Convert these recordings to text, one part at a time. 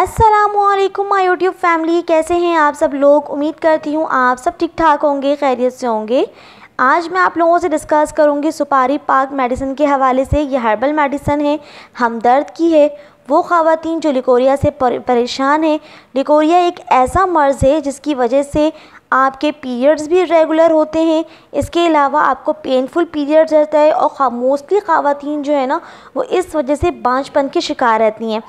असलकुम my YouTube family कैसे हैं आप सब लोग? उम्मीद करती हूँ आप सब ठीक ठाक होंगे, खैरियत से होंगे। आज मैं आप लोगों से डिस्कस करूँगी सुपारी पाक मेडिसिन के हवाले से। यह हर्बल मेडिसिन है, हमदर्द की है। वो ख़वान जो लिकोरिया से परेशान है। लिकोरिया एक ऐसा मर्ज़ है जिसकी वजह से आपके पीरियड्स भी रेगुलर होते हैं। इसके अलावा आपको पेनफुल पीरियड्स रहता है और मोस्टली ख़वान जो है ना, वो इस वजह से बाँझपन के शिकार रहती हैं।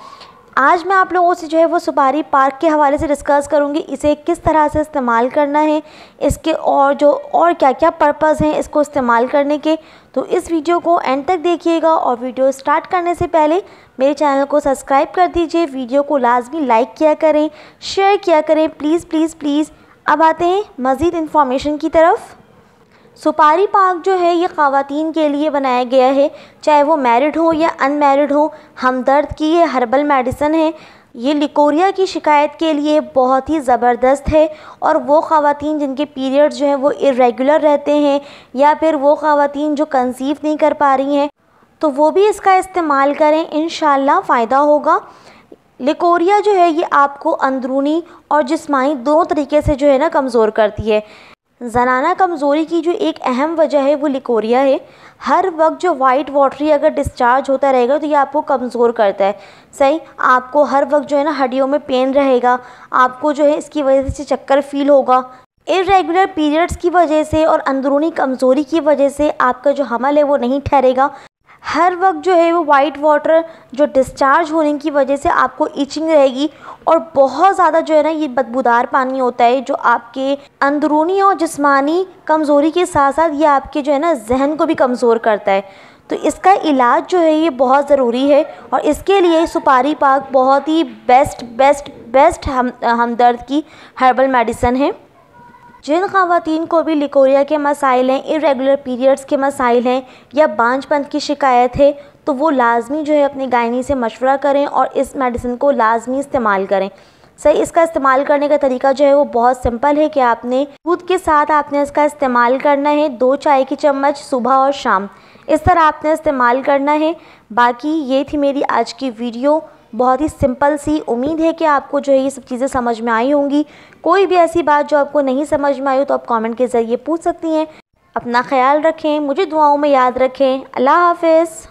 आज मैं आप लोगों से जो है वो सुपारी पार्क के हवाले से डिस्कस करूँगी। इसे किस तरह से इस्तेमाल करना है, इसके और जो और क्या क्या पर्पज़ हैं इसको इस्तेमाल करने के। तो इस वीडियो को एंड तक देखिएगा और वीडियो स्टार्ट करने से पहले मेरे चैनल को सब्सक्राइब कर दीजिए। वीडियो को लाजमी लाइक किया करें शेयर किया करें। प्लीज़ प्लीज़ प्लीज़ अब आते हैं मज़ीद इन्फॉर्मेशन की तरफ़। सुपारी पार्क जो है, ये ख़वातीन के लिए बनाया गया है। चाहे वो मैरिड हो या अनमेरिड हो, हमदर्द की ये हर्बल मेडिसन है। ये लिकोरिया की शिकायत के लिए बहुत ही ज़बरदस्त है और वो ख़वातीन जिनके पीरियड्स जो हैं, वो इरेगुलर रहते हैं या फिर वो ख़वातीन जो कंसीव नहीं कर पा रही हैं तो वो भी इसका इस्तेमाल करें इन फ़ायदा होगा। लिकोरिया जो है, ये आपको अंदरूनी और जिस्मानी दोनों तरीके से जो है ना, कमज़ोर करती है। जनाना कमज़ोरी की जो एक अहम वजह है वो लिकोरिया है। हर वक्त जो वाइट वाटरी अगर डिस्चार्ज होता रहेगा तो ये आपको कमज़ोर करता है। सही? आपको हर वक्त जो है ना हड्डियों में पेन रहेगा। आपको जो है इसकी वजह से चक्कर फील होगा। इरेगुलर पीरियड्स की वजह से और अंदरूनी कमज़ोरी की वजह से आपका जो हमल है वो नहीं ठहरेगा। हर वक्त जो है वो वाइट वाटर जो डिस्चार्ज होने की वजह से आपको इचिंग रहेगी और बहुत ज़्यादा जो है ना ये बदबूदार पानी होता है जो आपके अंदरूनी और जिस्मानी कमज़ोरी के साथ साथ ये आपके जो है ना जहन को भी कमज़ोर करता है। तो इसका इलाज जो है ये बहुत ज़रूरी है और इसके लिए सुपारी पाक बहुत ही बेस्ट बेस्ट बेस्ट हम, हमदर्द की हर्बल मेडिसन है। जिन खातन को भी लिकोरिया के मसाइल हैं इरेगुलर पीरियड्स के मसाइल हैं या बांझपन की शिकायत है तो वो लाजमी जो है अपनी गायनी से मशवरा करें और इस मेडिसिन को लाजमी इस्तेमाल करें। सही, इसका इस्तेमाल करने का तरीका जो है वो बहुत सिंपल है कि आपने दूध के साथ आपने इसका इस्तेमाल करना है दो चाय की चम्मच सुबह और शाम। इस तरह आपने इस्तेमाल करना है। बाकी ये थी मेरी आज की वीडियो। बहुत ही सिंपल सी उम्मीद है कि आपको जो है ये सब चीज़ें समझ में आई होंगी। कोई भी ऐसी बात जो आपको नहीं समझ में आई हो तो आप कमेंट के ज़रिए पूछ सकती हैं। अपना ख्याल रखें, मुझे दुआओं में याद रखें। अल्लाह हाफिज़।